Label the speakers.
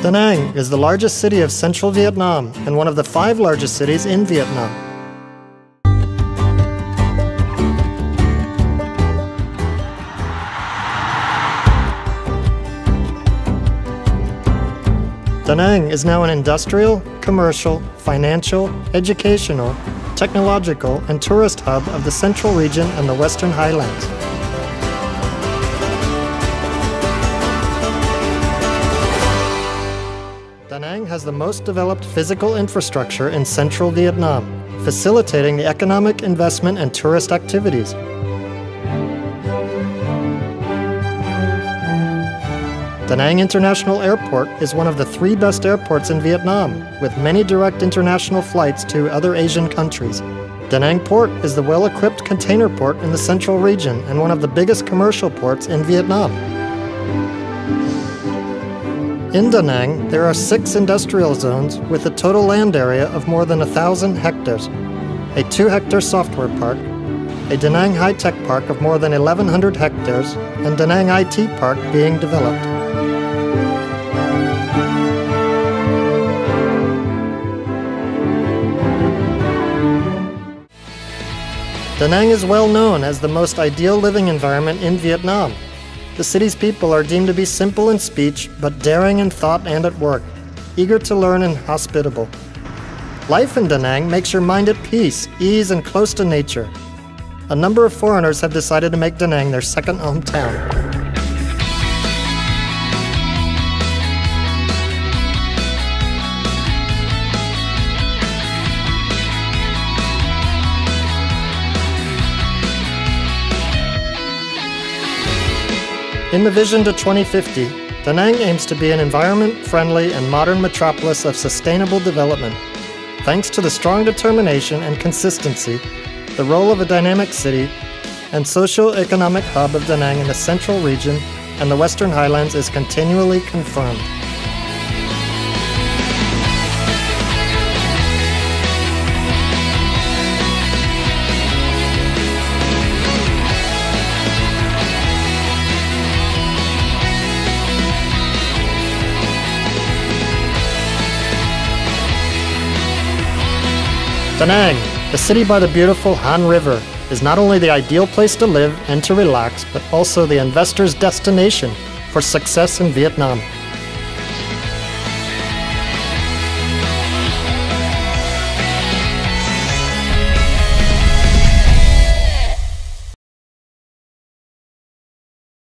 Speaker 1: Da Nang is the largest city of central Vietnam and one of the five largest cities in Vietnam. Da Nang is now an industrial, commercial, financial, educational, technological, and tourist hub of the central region and the western highlands. Da Nang has the most developed physical infrastructure in central Vietnam, facilitating the economic investment and tourist activities. Da Nang International Airport is one of the three best airports in Vietnam, with many direct international flights to other Asian countries. Da Nang Port is the well equipped container port in the central region and one of the biggest commercial ports in Vietnam. In Da Nang, there are six industrial zones with a total land area of more than 1,000 hectares, a 2 hectare software park, a Da Nang High Tech Park of more than 1,100 hectares, and Da Nang IT Park being developed. Da Nang is well known as the most ideal living environment in Vietnam. The city's people are deemed to be simple in speech, but daring in thought and at work, eager to learn and hospitable. Life in Da Nang makes your mind at peace, ease, and close to nature. A number of foreigners have decided to make Da Nang their second hometown. In the Vision to 2050, Da Nang aims to be an environment friendly and modern metropolis of sustainable development. Thanks to the strong determination and consistency, the role of a dynamic city and socio-economic hub of Da Nang in the central region and the Western Highlands is continually confirmed. Da Nang, the city by the beautiful Han River, is not only the ideal place to live and to relax, but also the investor's destination for success in Vietnam.